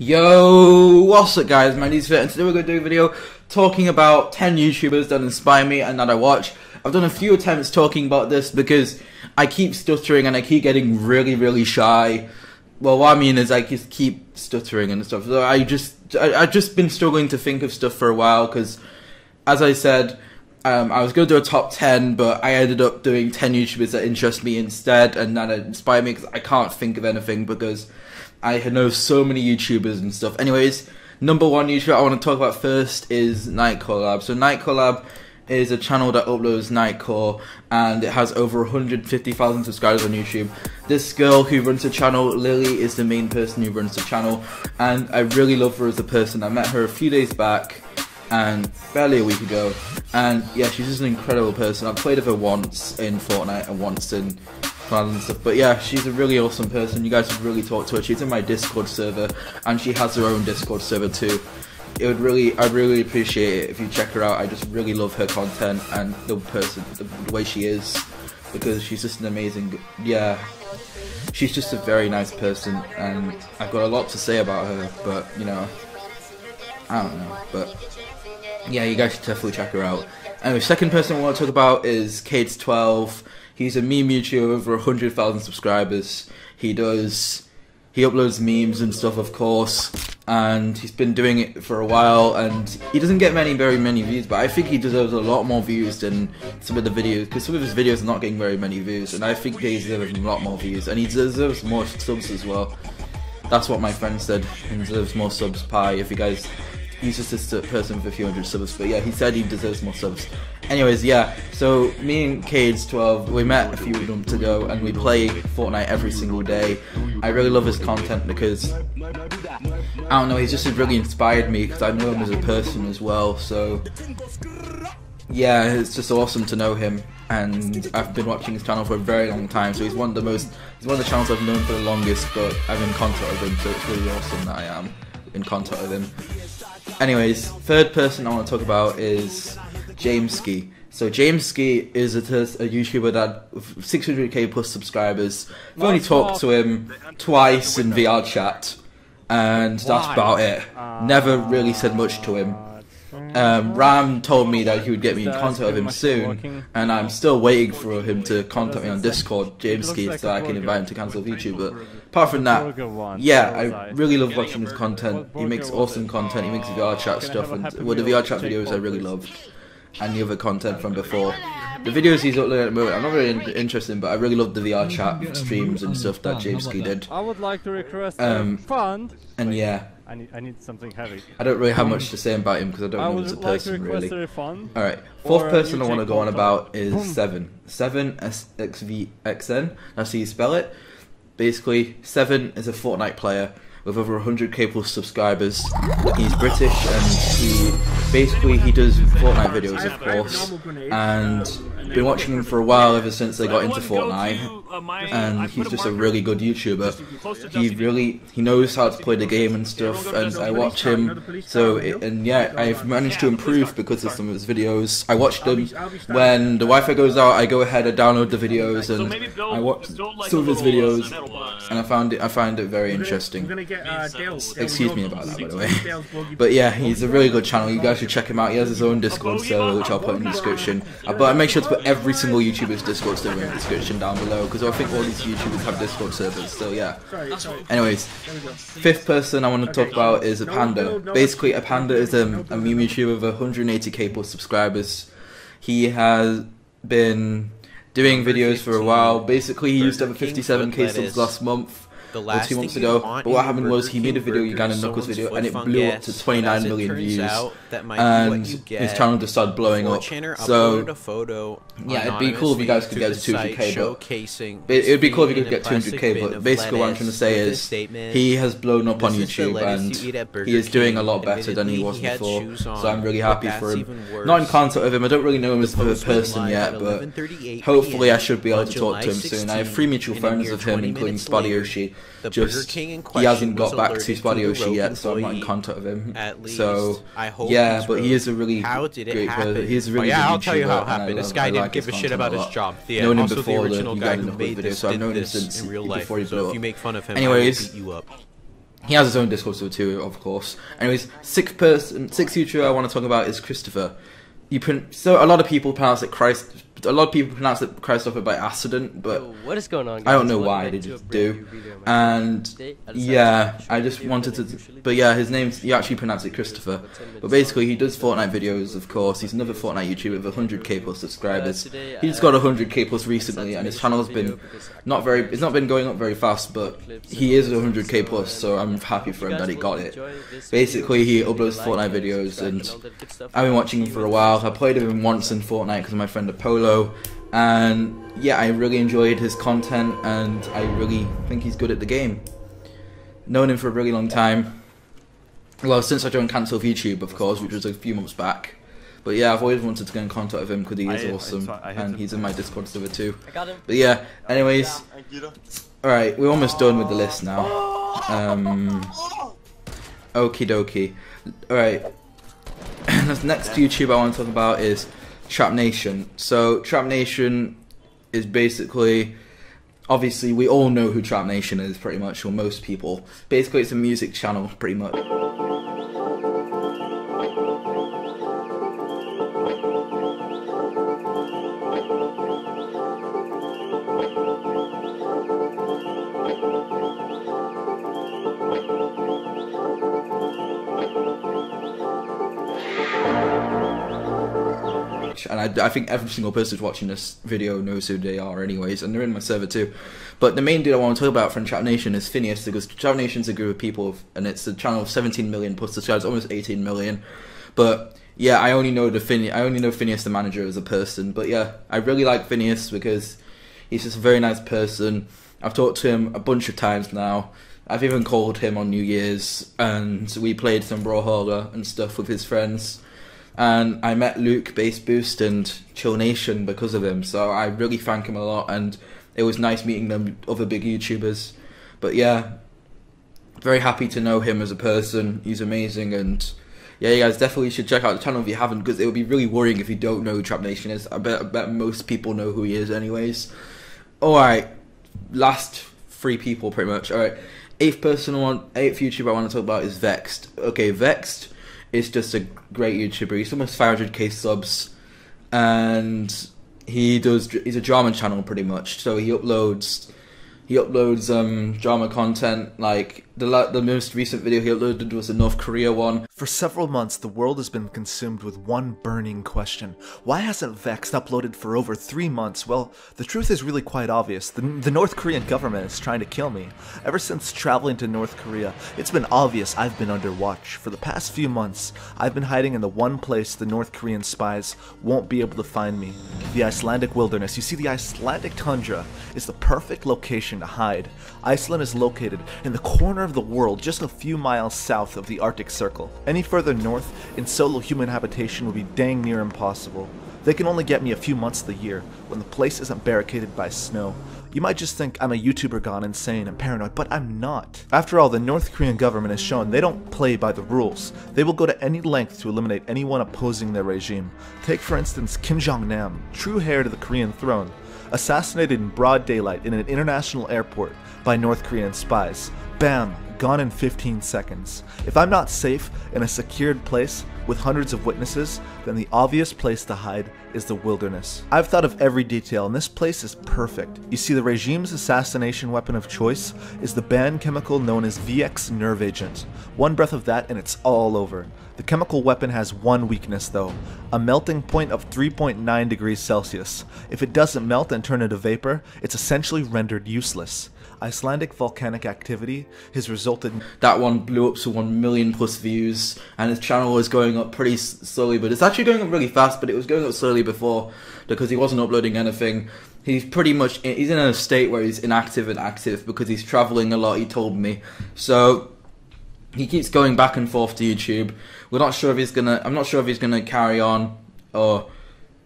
Yo, what's up guys, my name's Fit and today we're going to do a video talking about 10 YouTubers that inspire me and that I watch. I've done a few attempts talking about this because I keep stuttering and I keep getting really, really shy. Well, what I mean is I just keep stuttering and stuff. So I just, I, I've just been struggling to think of stuff for a while because, as I said, um, I was going to do a top 10, but I ended up doing 10 YouTubers that interest me instead and that inspire me because I can't think of anything because I know so many YouTubers and stuff. Anyways, number one YouTuber I want to talk about first is Nightcore Lab. So Nightcore Lab is a channel that uploads Nightcore and it has over 150,000 subscribers on YouTube. This girl who runs the channel, Lily, is the main person who runs the channel and I really love her as a person. I met her a few days back and barely a week ago and yeah, she's just an incredible person. I've played with her once in Fortnite and once in and stuff. But yeah, she's a really awesome person. You guys should really talk to her. She's in my Discord server, and she has her own Discord server too. It would really, I'd really appreciate it if you check her out. I just really love her content and the person, the, the way she is, because she's just an amazing, yeah. She's just a very nice person, and I've got a lot to say about her, but you know, I don't know, but yeah, you guys should definitely check her out. Anyway, second person I want to talk about is Kadz12. He's a meme YouTuber over 100,000 subscribers. He does, he uploads memes and stuff, of course, and he's been doing it for a while, and he doesn't get many, very many views, but I think he deserves a lot more views than some of the videos, because some of his videos are not getting very many views, and I think he deserves a lot more views, and he deserves more subs as well. That's what my friend said, he deserves more subs, Pie, if you guys he's just a person with a few hundred subs. But yeah, he said he deserves more subs. Anyways, yeah. So me and Kadz12, we met a few months ago, and we play Fortnite every single day. I really love his content because I don't know, he's just really inspired me because I know him as a person as well. So yeah, it's just awesome to know him. And I've been watching his channel for a very long time, so he's one of the most, he's one of the channels I've known for the longest, but I'm in contact with him, so it's really awesome that I am in contact with him. Anyways, third person I want to talk about is Jameskii. So Jameskii is a, a YouTuber that 600k plus subscribers. I've only talked to him twice in VR chat, and that's about it. Never really said much to him. Um, Ram told me that he would get me in contact with him soon, and I'm still waiting for him to contact me on Discord, Jameskii, so I can invite him to cancel YouTube. But apart from that, yeah, I really love watching his content. He makes awesome content. He makes VR chat stuff, and well, the VR chat videos I really love, and the other content from before. The videos he's uploading at the moment, I'm not really interested in, but I really love the VR chat streams and stuff that Jameskii did. I would like to request Um, fund. And yeah, I need, I need something heavy. I don't really have much to say about him because I don't I know him would as a person request really. Alright, fourth uh, person I want to go on about is Boom. Seven. Seven SXVXN. That's how you spell it. Basically, Seven is a Fortnite player with over 100k plus subscribers. He's British and he basically he does Fortnite videos, of course, and been watching him for a while ever since they got into Fortnite. And he's just a really good YouTuber. He really he knows how to play the game and stuff, and I watch him. So it, and yeah, I've managed to improve because of some of his videos. I watched them when the Wi-Fi goes out. I go ahead and download the videos, and I watch some of his videos, and I found it I find it very interesting. Excuse me about that, by the way. But yeah, he's a really good channel. You guys should check him out. He has his own Discord server, which I'll put in the description. Uh, but I make sure to put every single YouTuber's Discord server in the description down below because I think all these YouTubers have Discord servers. So yeah. Anyways, fifth person I want to talk about is Apandah. Basically, Apandah is a, a meme YouTuber with 180k plus subscribers. He has been doing videos for a while. Basically, he used to have 57k subs last month The last two months ago. But what happened was he made a video, burger Uganda is Knuckles video, and it blew up to but 29 as million views. out, that might be what And his channel just started blowing up. So a photo yeah, it'd be cool if you guys could get to to the 200k, but It, it'd be cool if you could get being in a plastic 200k, but basically what I'm trying to say is he has blown up on This is the YouTube and you eat at Burger he is doing a lot better than he was before. So I'm really happy for him. Not in contact with him. I don't really know him as a person yet, but hopefully I should be able to talk to him soon. I have three mutual friends of him, including Spotty the Just King in he hasn't got back to Spotty Oshi yet, so I'm not in contact with him. At least, so I hope yeah, but he is a really How did it great happen? person. He's a Oh, really yeah, good I'll tell you how it happened. This guy I didn't like give a shit about his job. The, known him also before the original the guy who made video, this so I've known him since in real life. before he so if you make fun of him, Anyways, beat you up. He has his own Discord server too, of course. Anyways, sixth person, sixth YouTuber I want to talk about is Christopher. You pron- so a lot of people pronounce it Christ. A lot of people pronounce it Christopher by accident, but Yo, what is going on? I don't know Welcome why they just do. video. And Today, yeah, I just wanted to. But yeah, his name's you actually pronounce it Christopher. about 10 minutes But basically, he does Fortnite videos, of course. He's another Fortnite YouTuber with 100k plus subscribers. Uh, He just uh, got 100k plus recently, and his channel's been video because I not very, it's not been going up very fast, but he is all 100k plus, so I'm happy for him that he got it. Basically, he uploads Fortnite videos, and all that good stuff. I've been watching him for a while. I played with him once in Fortnite because of my friend Apollo, and yeah, I really enjoyed his content, and I really think he's good at the game. Known him for a really long time. Well, since I joined Cancel YouTube, of course, which was a few months back. But yeah, I've always wanted to get in contact with him because he is I- I awesome, saw- I had and he's in my Discord server too. I got him. But yeah, anyways, alright, we're almost done with the list now. Um, okie dokie. Alright, the next YouTube I want to talk about is Trap Nation. So, Trap Nation is basically. Obviously, we all know who Trap Nation is, pretty much, or most people. Basically, it's a music channel, pretty much. And I, I think every single person who's watching this video knows who they are anyways, and they're in my server too. But the main dude I want to talk about from Trap Nation is Phineas, because Trap Nation's a group of people, and it's a channel of 17 million plus subscribers, almost 18 million. But yeah, I only know the Phineas, I only know Phineas the manager as a person. But yeah, I really like Phineas because he's just a very nice person. I've talked to him a bunch of times now. I've even called him on New Year's, and we played some Brawlhalla and stuff with his friends and I met Luke, Bass Boost, and Chill Nation because of him. So I really thank him a lot, and it was nice meeting them other big YouTubers. But yeah, very happy to know him as a person. He's amazing, and yeah, you guys definitely should check out the channel if you haven't, because it would be really worrying if you don't know who Trap Nation is. I bet, I bet most people know who he is, anyways. All right, last three people pretty much. All right, eighth person I want, eighth YouTuber I want to talk about is Vexxed. Okay, Vexxed is just a great YouTuber. He's almost 500k subs, and he does. He's a drama channel pretty much. So he uploads. He uploads um, drama content. Like the la- the most recent video he uploaded was the North Korea one. For several months, the world has been consumed with one burning question. Why hasn't Vex uploaded for over three months? Well, the truth is really quite obvious. The, the North Korean government is trying to kill me. Ever since traveling to North Korea, it's been obvious I've been under watch. For the past few months, I've been hiding in the one place the North Korean spies won't be able to find me the Icelandic wilderness. You see, the Icelandic tundra is the perfect location to hide. Iceland is located in the corner of the world just a few miles south of the Arctic Circle. Any further north in solo human habitation would be dang near impossible. They can only get me a few months of the year when the place isn't barricaded by snow. You might just think I'm a YouTuber gone insane and paranoid, but I'm not. After all, the North Korean government has shown they don't play by the rules. They will go to any length to eliminate anyone opposing their regime. Take, for instance, Kim Jong nam, true heir to the Korean throne, assassinated in broad daylight in an international airport by North Korean spies. Bam, gone in 15 seconds. If I'm not safe in a secured place with hundreds of witnesses, then the obvious place to hide is the wilderness. I've thought of every detail, and this place is perfect. You see, the regime's assassination weapon of choice is the banned chemical known as VX nerve agent. One breath of that, and it's all over. The chemical weapon has one weakness, though a melting point of 3.9 degrees Celsius. If it doesn't melt and turn into vapor, it's essentially rendered useless. Icelandic volcanic activity has resulted in That one blew up to 1 million plus views, and his channel is going up pretty slowly, but it's actually going up really fast, but it was going up slowly before because he wasn't uploading anything. He's pretty much, he's in a state where he's inactive and active because he's traveling a lot, he told me. So, he keeps going back and forth to YouTube. We're not sure if he's gonna, I'm not sure if he's gonna carry on or,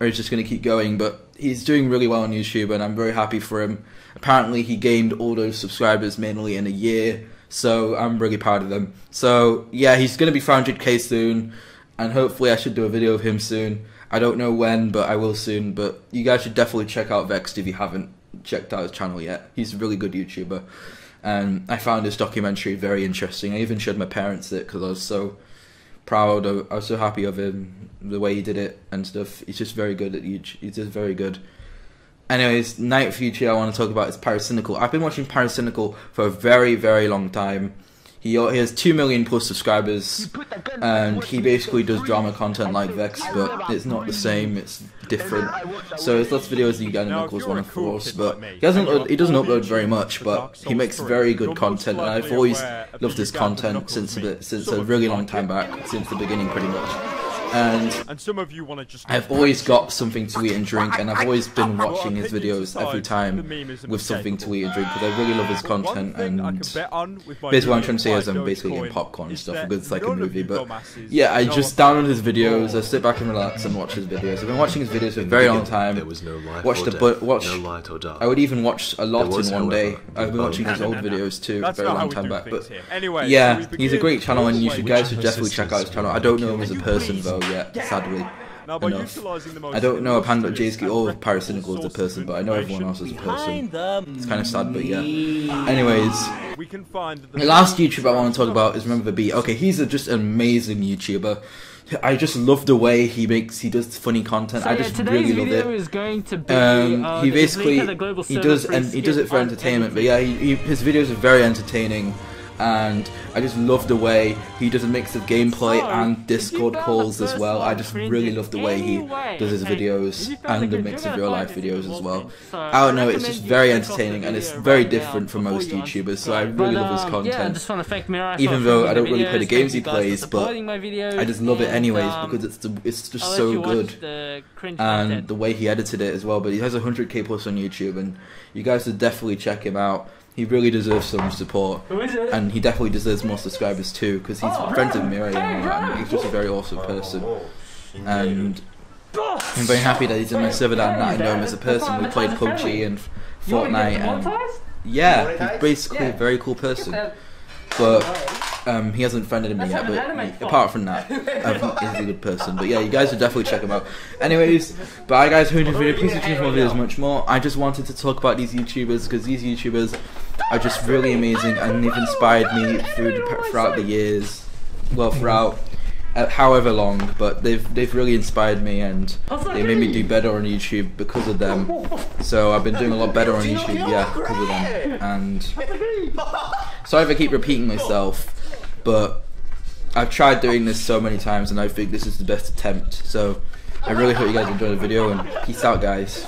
or he's just gonna keep going, but he's doing really well on YouTube and I'm very happy for him. Apparently, he gained all those subscribers mainly in a year, so I'm really proud of him. So yeah, he's gonna be 500k soon, and hopefully I should do a video of him soon. I don't know when, but I will soon. But you guys should definitely check out Vexxed if you haven't checked out his channel yet. He's a really good YouTuber. and I found his documentary very interesting. I even showed my parents it because I was so proud. Of, I was so happy of him, the way he did it and stuff. He's just very good at each. He's just very good. Anyways, Night Future I want to talk about is Pyrocynical. I've been watching Pyrocynical for a very, very long time. He, he has 2 million plus subscribers, and he basically does drama content like Vex, but it's not the same, it's different. So there's lots of videos that you get in Knuckles 1 of course, but he doesn't, he doesn't upload very much, but he makes very good content, and I've always loved his content since a, since a really long time back, since the beginning pretty much and and some of you want to just I've always got something to eat and drink, and I've always been watching his videos every time with something to eat and drink because I really love his content. And basically, what I'm trying to say is I'm basically getting popcorn and stuff because it's like a movie. But yeah, I just download his videos. I sit back and relax and watch his videos. I've been watching his videos for a very long time. There was no life watched or a bu- death, watch. no light or dark. I would even watch a lot in one day. I've been watching his old videos too, a very long time back. But. Anyway, yeah, he's a great channel, and you should the guys should Which definitely check out his channel. I don't know him as a person though yet, sadly. Now, by enough. utilising the most I don't know Panda illustrious JSK or and Pyrocynical as a person, but I know everyone else sources as a person. It's kind of sad, but yeah. Anyways, We can find that the last YouTuber I want to talk about is Remember the Beat. Okay, he's a, just an amazing YouTuber. I just love the way he makes, he does funny content. So I just today's really love video it. is going to be Um, uh, he basically at the global he does and he does it for entertainment. But yeah, he, he, his videos are very entertaining, and I just love the way he does a mix of gameplay and Discord calls as well. I just really love the way he does his videos and the mix of real life videos as well. I don't know, it's just very check off the entertaining and it's very different from most you YouTubers. So I really love his um, content. just thank Mirai Even though I don't really play the games he plays, but supporting my videos, I just love it anyways um, because it's the, it's just so good. and the way he edited it as well. But he has 100k plus on YouTube, and you guys should definitely check him out. He really deserves some support, Who is it? and he definitely deserves more subscribers too, because he's friends with Mirai and all that, and he's just a very awesome person. And I'm very happy that he's in my server now, and that I know him as a person. We played PUBG and Fortnite, and yeah, he's basically a very cool person. But um, he hasn't friended me yet. But he- apart from that, um, he's a good person. But yeah, you guys should definitely check him out. Anyways, bye guys. Who enjoyed the video? Please continue for more videos, much more. I just wanted to talk about these YouTubers because these YouTubers are just really amazing and they've inspired me through the, throughout the years. Well, throughout. Uh, however long, but they've they've really inspired me and they made me do better on YouTube because of them. So I've been doing a lot better on YouTube, yeah, because of them. And sorry if I keep repeating myself, but I've tried doing this so many times and I think this is the best attempt. So I really hope you guys enjoy the video and peace out guys.